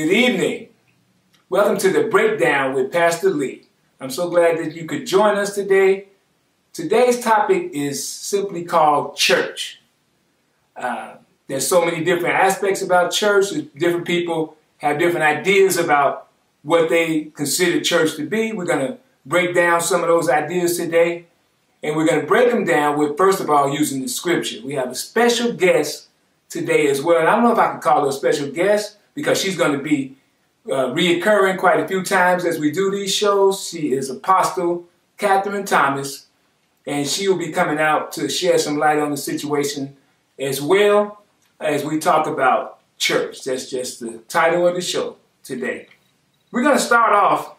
Good evening. Welcome to the breakdown with Pastor Lee. I'm so glad that you could join us today. Today's topic is simply called church. Uh, there's so many different aspects about church. Different people have different ideas about what they consider church to be. We're going to break down some of those ideas today. And we're going to break them down with, first of all, using the scripture. We have a special guest today as well. And I don't know if I can call her a special guest because she's going to be uh, reoccurring quite a few times as we do these shows. She is Apostle Kathern Thomas, and she will be coming out to share some light on the situation as well as we talk about church. That's just the title of the show today. We're going to start off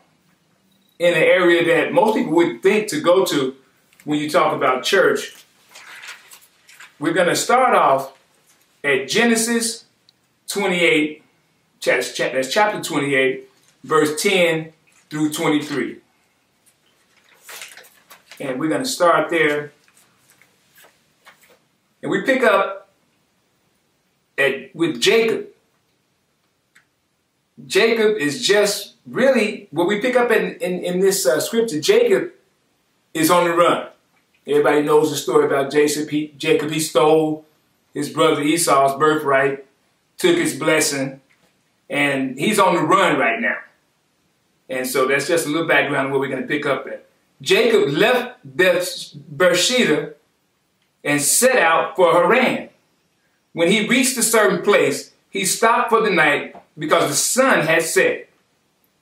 in an area that most people would think to go to when you talk about church. We're going to start off at Genesis 28, that's chapter 28, verse 10 through 23. And we're going to start there. And we pick up at, with Jacob. Jacob is just really, what we pick up in, in, in this uh, scripture, Jacob is on the run. Everybody knows the story about Jacob. He, Jacob, he stole his brother Esau's birthright, took his blessing, and he's on the run right now. And so that's just a little background what we're going to pick up at. Jacob left Beth Beersheba and set out for Haran. When he reached a certain place, he stopped for the night because the sun had set.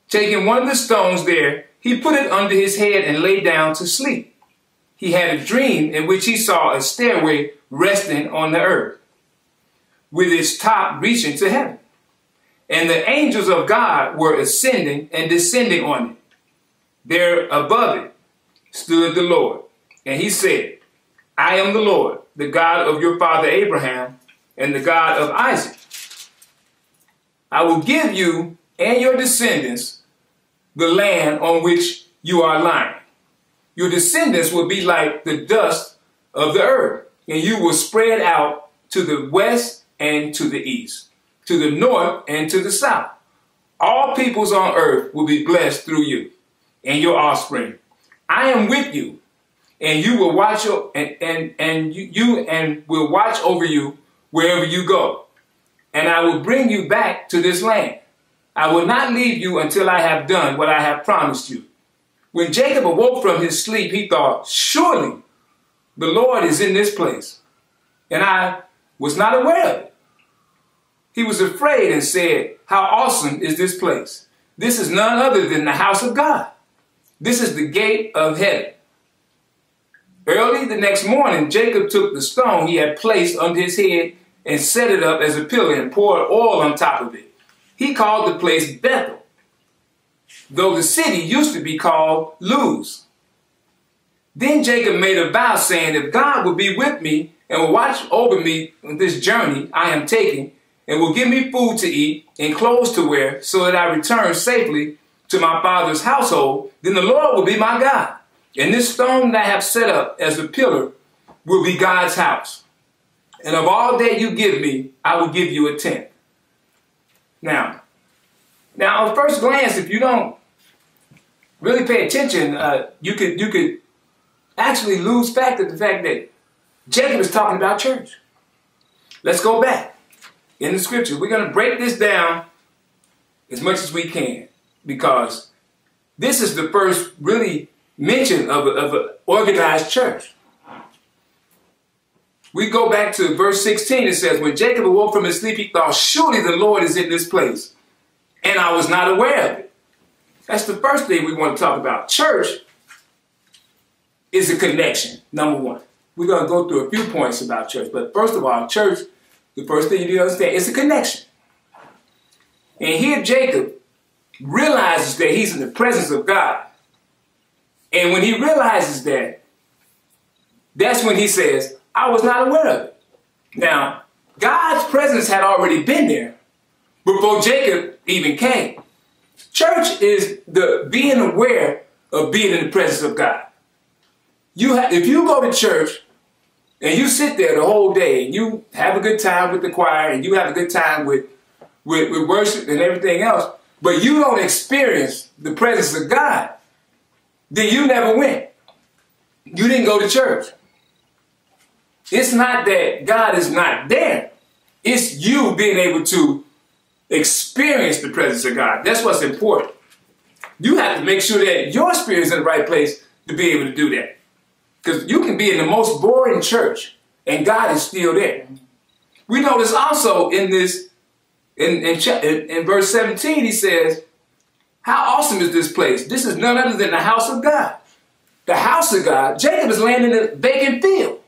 Taking one of the stones there, he put it under his head and lay down to sleep. He had a dream in which he saw a stairway resting on the earth, with its top reaching to heaven. And the angels of God were ascending and descending on it. There above it stood the Lord. And he said, I am the Lord, the God of your father Abraham and the God of Isaac. I will give you and your descendants the land on which you are lying. Your descendants will be like the dust of the earth, and you will spread out to the west and to the east, to the north and to the south. All peoples on earth will be blessed through you and your offspring. I am with you, and you will watch and and and you, you and will watch over you wherever you go. And I will bring you back to this land. I will not leave you until I have done what I have promised you. When Jacob awoke from his sleep, he thought, Surely the Lord is in this place. And I was not aware of it. He was afraid and said, How awesome is this place! This is none other than the house of God. This is the gate of heaven. Early the next morning, Jacob took the stone he had placed under his head and set it up as a pillar and poured oil on top of it. He called the place Bethel, though the city used to be called Luz. Then Jacob made a vow saying, If God will be with me and will watch over me on this journey I am taking, and will give me food to eat and clothes to wear, so that I return safely to my father's household, then the Lord will be my God. And this stone that I have set up as a pillar will be God's house. And of all that you give me, I will give you a tenth. Now, now on first glance, if you don't really pay attention, uh, you could you could actually lose fact of the fact that Jacob is talking about church. Let's go back in the scripture. We're going to break this down as much as we can because this is the first really mention of an organized church. We go back to verse 16. It says, When Jacob awoke from his sleep, he thought, Surely the Lord is in this place. And I was not aware of it. That's the first thing we want to talk about. Church is a connection, number one. We're going to go through a few points about church. But first of all, church, the first thing you need to understand is a connection. And here Jacob realizes that he's in the presence of God. And when he realizes that, that's when he says, I was not aware of it. Now, God's presence had already been there before Jacob even came. Church is the being aware of being in the presence of God. You have, if you go to church and you sit there the whole day and you have a good time with the choir and you have a good time with with, with worship and everything else, but you don't experience the presence of God, then you never went. You didn't go to church. It's not that God is not there. It's you being able to experience the presence of God. That's what's important. You have to make sure that your spirit is in the right place to be able to do that. Because you can be in the most boring church and God is still there. We notice also in this, in, in, in, verse 17, he says, How awesome is this place? This is none other than the house of God. The house of God, Jacob is laying in a vacant field.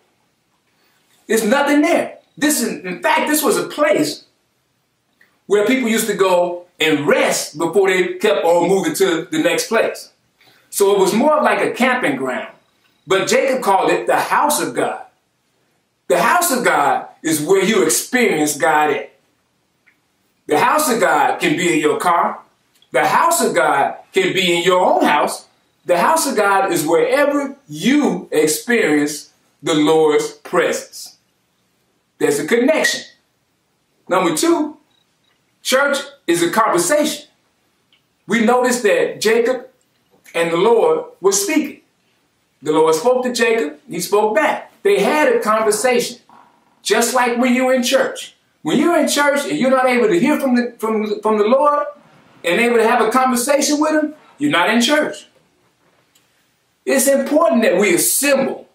There's nothing there. This is, in fact, this was a place where people used to go and rest before they kept on moving to the next place. So it was more like a camping ground. But Jacob called it the house of God. The house of God is where you experience God at. The house of God can be in your car. The house of God can be in your own house. The house of God is wherever you experience the Lord's presence. There's a connection. Number two, church is a conversation. We notice that Jacob and the Lord were speaking. The Lord spoke to Jacob, he spoke back. They had a conversation, just like when you're in church. When you're in church and you're not able to hear from the, from, from the Lord and able to have a conversation with him, you're not in church. It's important that we assemble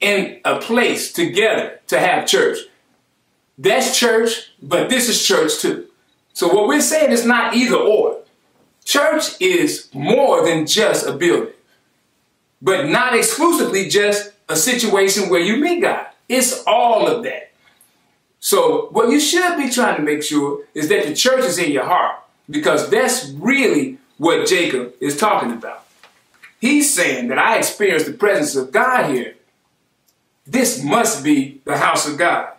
in a place together to have church. That's church, but this is church too. So what we're saying is not either or. Church is more than just a building, but not exclusively just a situation where you meet God. It's all of that. So what you should be trying to make sure is that the church is in your heart because that's really what Jacob is talking about. He's saying that I experienced the presence of God here this must be the house of God.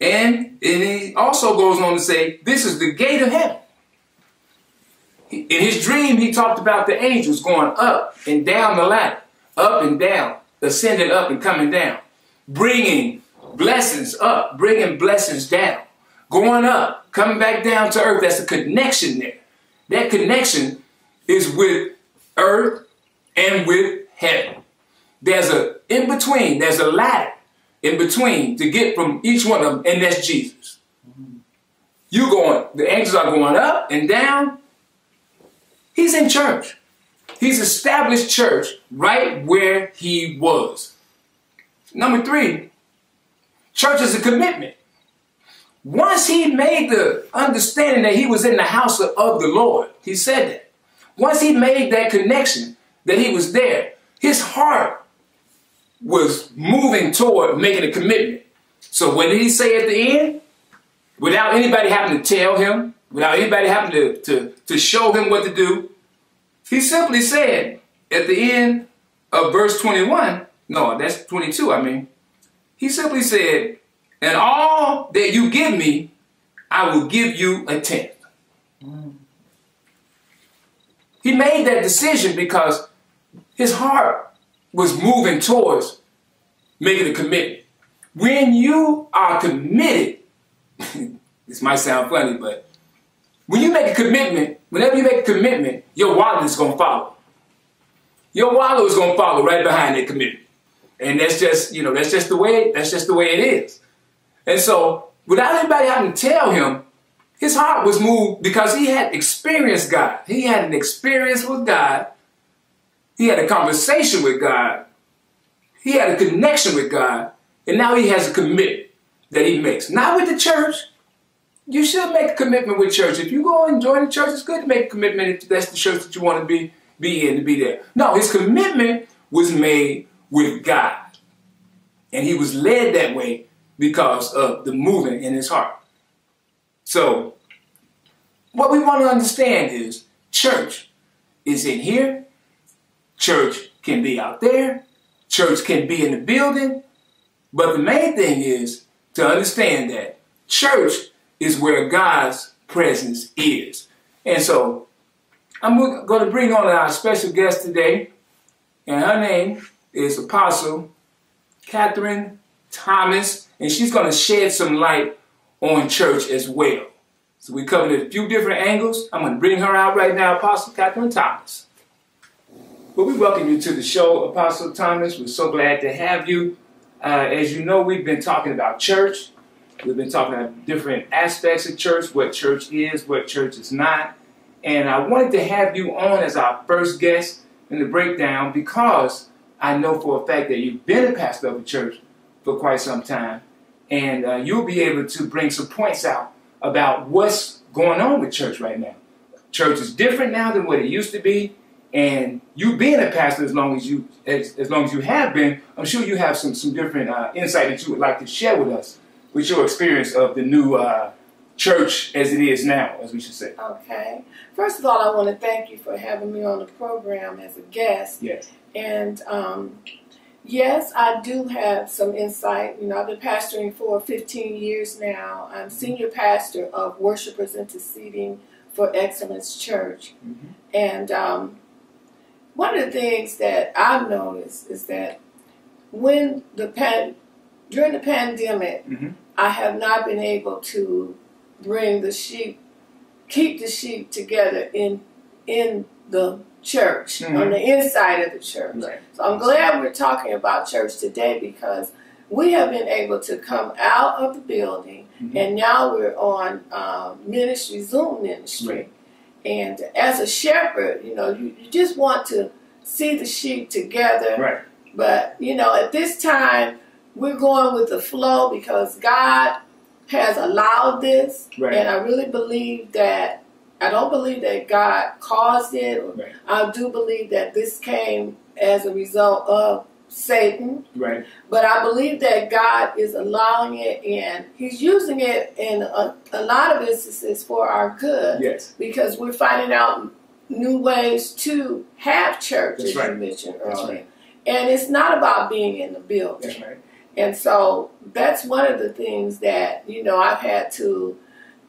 And, and he also goes on to say, this is the gate of heaven. In his dream, he talked about the angels going up and down the ladder, up and down, ascending up and coming down, bringing blessings up, bringing blessings down, going up, coming back down to earth. That's a connection there. That connection is with earth and with heaven. There's a in between, there's a ladder in between to get from each one of them, and that's Jesus. You going, the angels are going up and down. He's in church. He's established church right where he was. Number three, church is a commitment. Once he made the understanding that he was in the house of, the Lord, he said that. Once he made that connection that he was there, his heart was moving toward making a commitment. So what did he say at the end? Without anybody having to tell him, without anybody having to, to, to show him what to do, he simply said at the end of verse 21, no, that's 22, I mean, he simply said, and all that you give me, I will give you a tenth. Mm. He made that decision because his heart was moving towards making a commitment. When you are committed, this might sound funny, but when you make a commitment, whenever you make a commitment, your wallet is going to follow. Your wallet is going to follow right behind that commitment. And that's just, you know, that's just the way, that's just the way it is. And so, without anybody having to tell him, his heart was moved because he had experienced God. He had an experience with God he had a conversation with God. He had a connection with God. And now he has a commitment that he makes. Not with the church. You should make a commitment with church. If you go and join the church, it's good to make a commitment if that's the church that you want to be, be in, to be there. No, his commitment was made with God. And he was led that way because of the moving in his heart. So, what we want to understand is church is in here Church can be out there. Church can be in the building. But the main thing is to understand that church is where God's presence is. And so I'm going to bring on our special guest today. And her name is Apostle Kathern Thomas. And she's going to shed some light on church as well. So we covered a few different angles. I'm going to bring her out right now, Apostle Kathern Thomas. Well, we welcome you to the show, Apostle Thomas. We're so glad to have you. Uh, as you know, we've been talking about church. We've been talking about different aspects of church, what church is, what church is not. And I wanted to have you on as our first guest in the breakdown because I know for a fact that you've been a pastor of a church for quite some time. And uh, you'll be able to bring some points out about what's going on with church right now. Church is different now than what it used to be. And you being a pastor as long as you as, as long as you have been, I'm sure you have some some different uh, insight that you would like to share with us with your experience of the new uh, church as it is now, as we should say. Okay. First of all, I want to thank you for having me on the program as a guest. Yes. And um, yes, I do have some insight. You know, I've been pastoring for 15 years now. I'm senior pastor of Worshipers Interceding for Excellence Church. Mm-hmm. And um, one of the things that I've noticed is that when the pan during the pandemic, Mm-hmm. I have not been able to bring the sheep, keep the sheep together in in the church Mhm. on the inside of the church. Right. So I'm glad we're talking about church today because we have been able to come out of the building Mhm. and now we're on uh, ministry, Zoom ministry. Right. And as a shepherd, you know, you, you just want to see the sheep together. Right. But, you know, at this time, we're going with the flow because God has allowed this. Right. And I really believe that, I don't believe that God caused it. Right. I do believe that this came as a result of Satan. Right. But I believe that God is allowing it and He's using it in a, a lot of instances for our good Yes. because we're finding out new ways to have church, That's as right. you mentioned earlier. right. And it's not about being in the building. That's right. And so that's one of the things that, you know, I've had to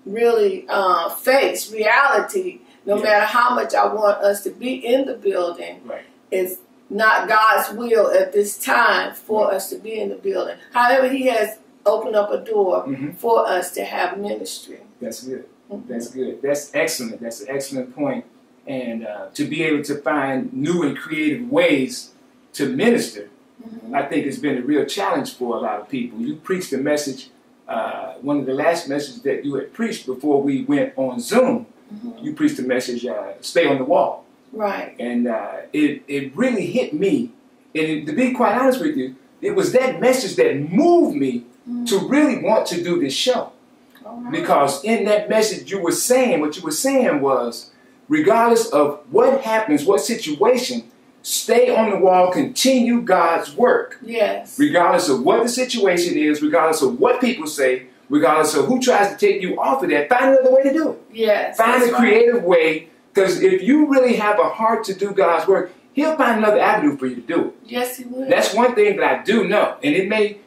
really uh, face reality. No Yeah. matter how much I want us to be in the building, Right. it's not God's will at this time for Right. us to be in the building. However, He has opened up a door Mhm. for us to have ministry. That's good. Mhm. That's good. That's excellent. That's an excellent point. And uh, to be able to find new and creative ways to minister, Mhm. I think it's been a real challenge for a lot of people. You preached a message, uh, one of the last messages that you had preached before we went on Zoom. Mhm. You preached a message, uh, "Stay on the Wall," Right. and uh, it it really hit me. And it- to be quite honest with you, it was that message that moved me to really want to do this show. Right. Because in that message you were saying, what you were saying was, regardless of what happens, what situation, stay on the wall, continue God's work. Yes. Regardless of what the situation is, regardless of what people say, regardless of who tries to take you off of that, find another way to do it. Yes. Find a right. creative way, because if you really have a heart to do God's work, He'll find another avenue for you to do it. Yes, He will. That's one thing that I do know. And it may,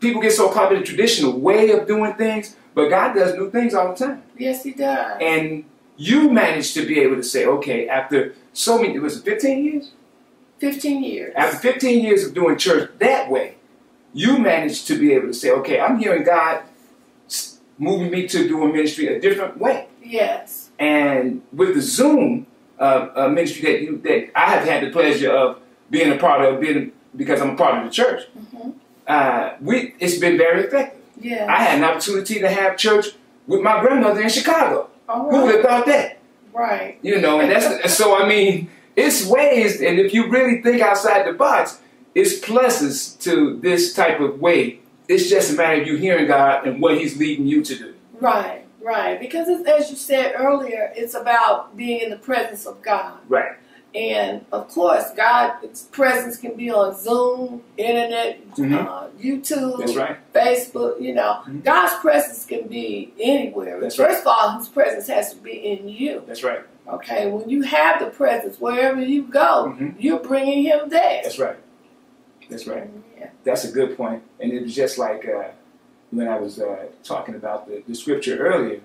people get so caught in the traditional way of doing things, but God does new things all the time. yes, He does. And you managed to be able to say, okay, after so many, it was 15 years? 15 years. After 15 years of doing church that way, you managed to be able to say, okay, I'm hearing God moving me to do a ministry a different way. Yes. And with the Zoom uh, uh, ministry that you that I have had the pleasure of being a part of, being because I'm a part of the church, hmm uh, we it's been very effective. Yeah. I had an opportunity to have church with my grandmother in Chicago. All Who would have thought that? Right. You know, and that's so. I mean, it's ways, and if you really think outside the box, it's pluses to this type of way. It's just a matter of you hearing God and what He's leading you to do. Right. Right. Because it's, as you said earlier, it's about being in the presence of God. Right. And of course, God's presence can be on Zoom, internet, Mhm. uh, YouTube, That's right. Facebook. You know, Mhm. God's presence can be anywhere. That's First of all, His presence has to be in you. That's right. Okay, when you have the presence wherever you go, Mhm. you're bringing Him there. That's right. That's right. Yeah. That's a good point. And it was just like uh, when I was uh, talking about the, the scripture earlier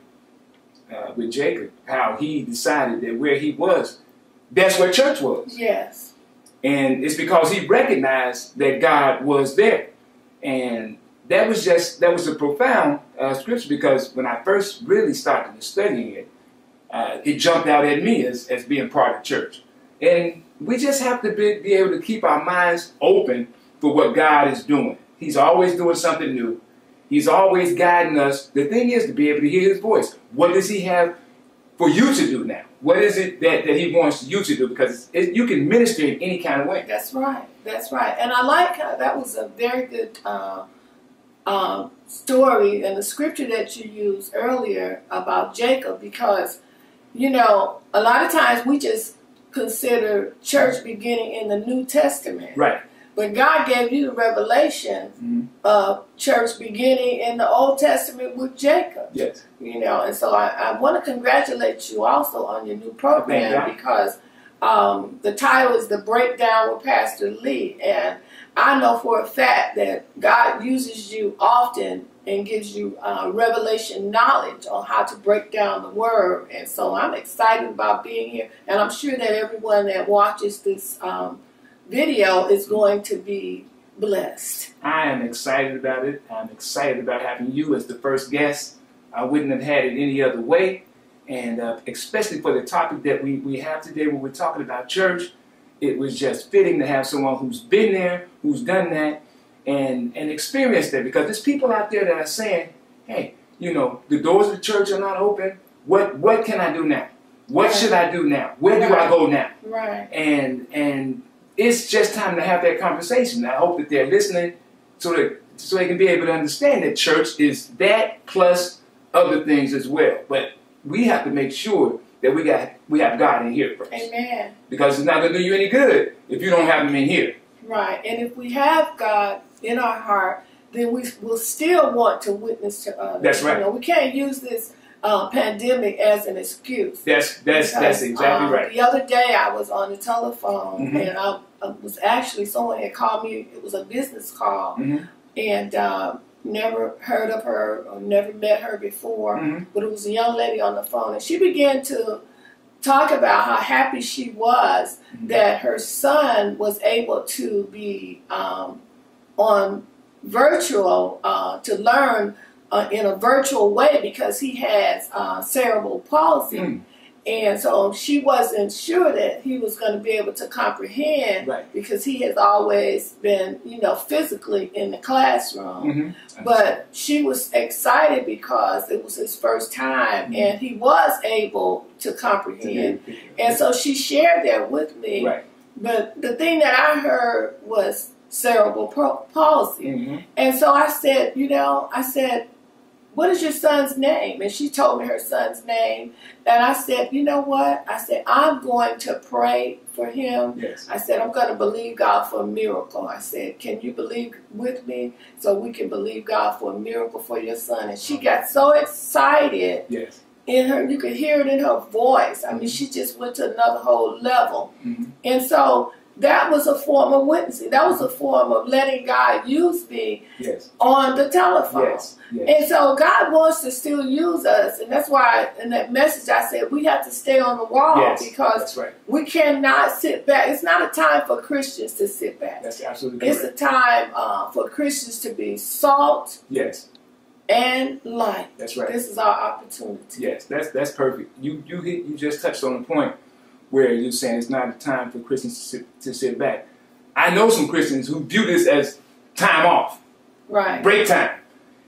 uh, with Jacob, how he decided that where he was, that's where church was. Yes. And it's because he recognized that God was there. And that was just that was a profound uh, scripture because when I first really started studying it, uh, it jumped out at me as, as being part of church. And we just have to be, be able to keep our minds open for what God is doing. He's always doing something new. He's always guiding us. The thing is to be able to hear his voice. What does he have for you to do now? What is it that, that he wants you to do? Because it, you can minister in any kind of way. That's right. That's right. And I like how that was a very good uh, uh, story and the scripture that you used earlier about Jacob because, you know, a lot of times we just consider church beginning in the New Testament. Right. But God gave you the revelation Mm-hmm. of church beginning in the Old Testament with Jacob. Yes. You know, and so I, I want to congratulate you also on your new program because um, the title is The Breakdown with Pastor Lee. And I know for a fact that God uses you often and gives you uh, revelation knowledge on how to break down the word. And so I'm excited about being here. And I'm sure that everyone that watches this um, video is going to be blessed. I am excited about it. I'm excited about having you as the first guest. I wouldn't have had it any other way. And uh, especially for the topic that we, we have today when we're talking about church, it was just fitting to have someone who's been there, who's done that, and, and experienced that. Because there's people out there that are saying, hey, you know, the doors of the church are not open. What, what can I do now? What Right. should I do now? Where do I go now? Right. and and it's just time to have that conversation. I hope that they're listening so that so they can be able to understand that church is that plus other things as well. But we have to make sure that we got we have God in here first. Amen. Because it's not gonna do you any good if you don't have him in here. Right. And if we have God in our heart, then we will still want to witness to others. That's right. You know, we can't use this uh, pandemic as an excuse. That's that's that's exactly um, right. The other day I was on the telephone Mhm. and I, I was actually someone had called me. It was a business call, Mhm. and uh, never heard of her or never met her before. Mhm. But it was a young lady on the phone, and she began to talk about how happy she was Mhm. that her son was able to be um, on virtual uh, to learn uh, in a virtual way because he has uh, cerebral palsy. Mm. And so she wasn't sure that he was going to be able to comprehend Right. because he has always been, you know, physically in the classroom. Mhm. But she was excited because it was his first time Mhm. and he was able to comprehend. And so she shared that with me. Right. But the thing that I heard was cerebral palsy. Mhm. And so I said, you know, I said, what is your son's name? And she told me her son's name. And I said, you know what? I said, I'm going to pray for him. Yes. I said, I'm going to believe God for a miracle. I said, Can you believe with me so we can believe God for a miracle for your son? And she got so excited Yes. in her, you could hear it in her voice. I mean, she just went to another whole level. Mhm. And so that was a form of witnessing. That was a form of letting God use me Yes. on the telephone. Yes. Yes. And so God wants to still use us. And that's why in that message I said we have to stay on the wall because right. we cannot sit back. It's not a time for Christians to sit back. That's absolutely It's correct. a time uh, for Christians to be salt Yes. and light. That's right. This is our opportunity. Yes, that's that's perfect. You you hit, you just touched on the point where you're saying it's not a time for Christians to sit, to sit back. I know some Christians who view this as time off, Right. break time.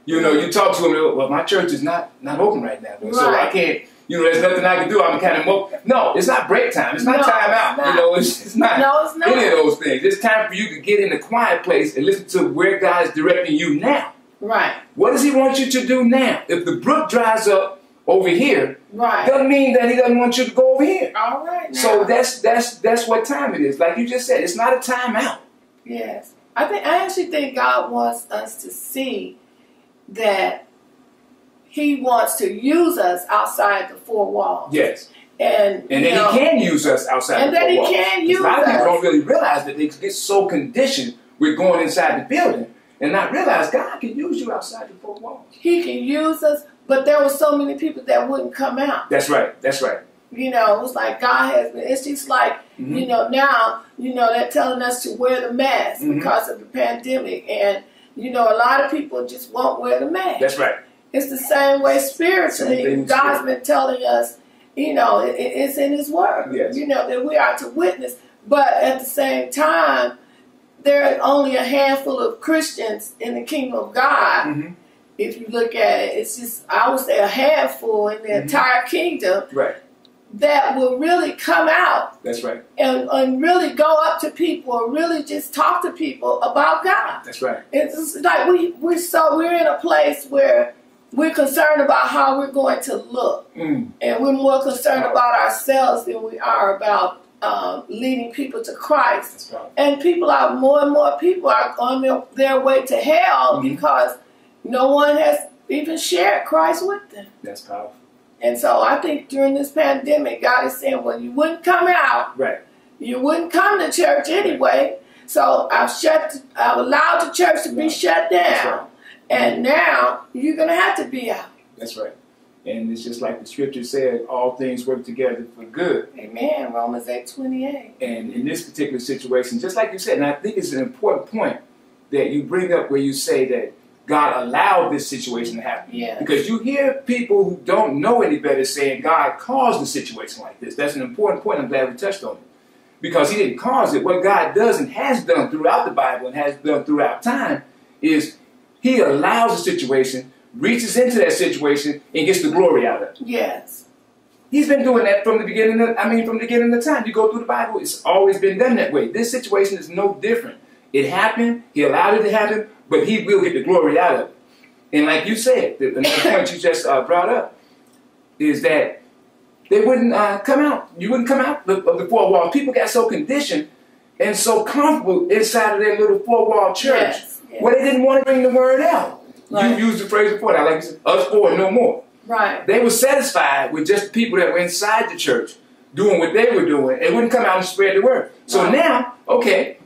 You know, you talk to them, well, my church is not not open right now, so I can't. You know, there's nothing I can do. I'm kind of mo- no. It's not break time. It's not No, time out. not. You know, it's, it's not No, it's not. any of those things. It's time for you to get in a quiet place and listen to where God is directing you now. Right. What does He want you to do now? If the brook dries up over here, Right. doesn't mean that he doesn't want you to go over here. All right. Now. So that's that's that's what time it is. Like you just said, it's not a time out. Yes. I think I actually think God wants us to see that He wants to use us outside the four walls. Yes, And, and then know, he can use us outside And the that four he walls. can 'Cause use a lot of people us. don't really realize that they get so conditioned with going inside the building and not realize God can use you outside the four walls. He can use us, but there were so many people that wouldn't come out. That's right. That's right. You know, it was like God has been. It's just like Mhm. you know now. You know they're telling us to wear the mask Mhm. because of the pandemic, and You know, a lot of people just won't wear the mask. That's right. It's the same way spiritually. Same God's been telling us, you know, it, it's in His Word. Yes. You know that we are to witness, but at the same time, there are only a handful of Christians in the kingdom of God. Mhm. If you look at it, it's just I would say a handful in the Mhm. entire kingdom Right. That will really come out That's right. and, and really go up to people or really just talk to people about God. That's right. It's like we we're so we're in a place where we're concerned about how we're going to look, Mm. and we're more concerned about ourselves than we are about um, leading people to Christ. That's right. And people are more and more people are on their, their way to hell Mhm. because no one has even shared Christ with them. That's powerful. And so I think during this pandemic, God is saying, well, you wouldn't come out Right. you wouldn't come to church anyway. So I've shut, I've allowed the church to be Right. shut down, right. and now you're gonna have to be out. That's right. And it's just like the scripture said, all things work together for good. Amen. Romans eight twenty eight. And in this particular situation, just like you said, and I think it's an important point that you bring up where you say that God allowed this situation to happen. Yeah. Because you hear people who don't know any better saying God caused the situation like this. That's an important point. I'm glad we touched on it. Because He didn't cause it. What God does and has done throughout the Bible and has done throughout time is He allows a situation, reaches into that situation, and gets the glory out of it. Yes. He's been doing that from the beginning. Of, I mean, from the beginning of time. You go through the Bible; it's always been done that way. This situation is no different. It happened. He allowed it to happen, but He will get the glory out of it. And like you said, the, another point you just uh, brought up is that they wouldn't uh, come out. You wouldn't come out of the four walls. People got so conditioned and so comfortable inside of their little four wall church, Yes, yes. where they didn't want to bring the word out. Right. You used the phrase before that, like you said, us four, no more. Right. They were satisfied with just people that were inside the church doing what they were doing and wouldn't come out and spread the word. So Right. now, okay,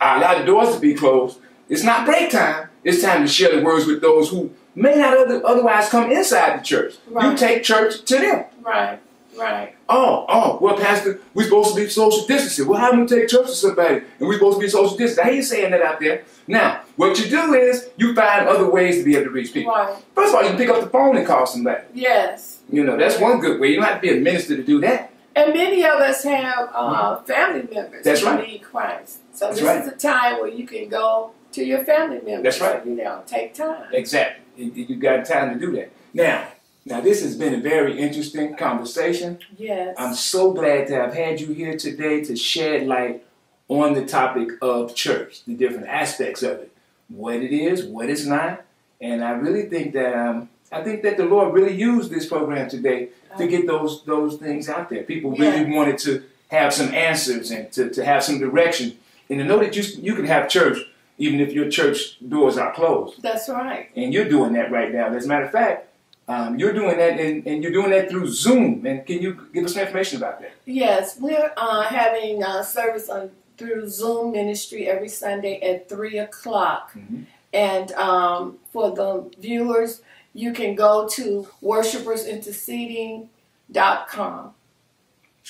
I allow the doors to be closed. It's not break time. It's time to share the words with those who may not other, otherwise come inside the church. You take church to them. Right. Right. Oh, oh, well, Pastor, we're supposed to be social distancing. Well, how do we take church to somebody and we're supposed to be social distancing? I ain't saying that out there. Now, what you do is you find other ways to be able to reach people. Right. First of all, you can pick up the phone and call somebody. Yes. You know, that's one good way. You don't have to be a minister to do that. And many of us have uh, family members That's who right. need Christ. So That's this right. is a time where you can go to your family members. That's right. You know, take time. Exactly. You, got time to do that. Now, now this has been a very interesting conversation. Yes. I'm so glad to have had you here today to shed light on the topic of church, the different aspects of it, what it is, what it's not, and I really think that um, I think that the Lord really used this program today to get those those things out there. People really Yes. wanted to have some answers and to, to have some direction, and to know that you you can have church even if your church doors are closed That's right. and you're doing that right now. As a matter of fact, um, you're doing that, and, and you're doing that through Zoom. And can you give us some information about that? Yes, we're uh, having uh, service on through Zoom Ministry every Sunday at three o'clock. Mhm. And um, for the viewers, you can go to worshipersinterceding.com.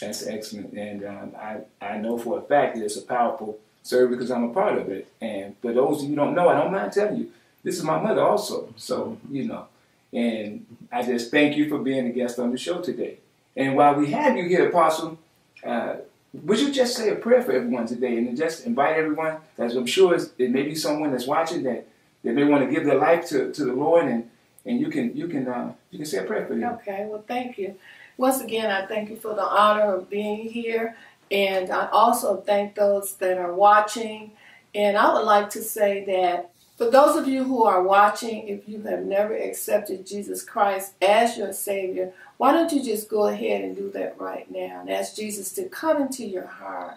That's excellent, and um, I I know for a fact that it's a powerful service because I'm a part of it. And for those of you who don't know, I don't mind telling you, this is my mother also. So you know, and I just thank you for being a guest on the show today. And while we have you here, Apostle, uh, would you just say a prayer for everyone today and just invite everyone, as I'm sure there may be someone that's watching that, that may want to give their life to, to the Lord, and, and you can you can uh, you can say a prayer for them. Okay, well, thank you. Once again, I thank you for the honor of being here. And I also thank those that are watching. And I would like to say that for those of you who are watching, if you have never accepted Jesus Christ as your Savior, why don't you just go ahead and do that right now and ask Jesus to come into your heart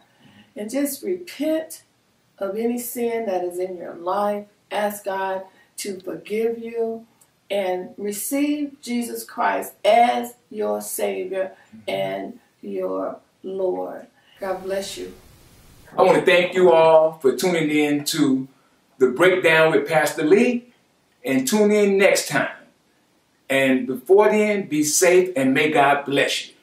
and just repent of any sin that is in your life. Ask God to forgive you and receive Jesus Christ as your Savior and your Lord. God bless you. I want to thank you all for tuning in to the breakdown with Pastor Lee and tune in next time. And before then, be safe and may God bless you.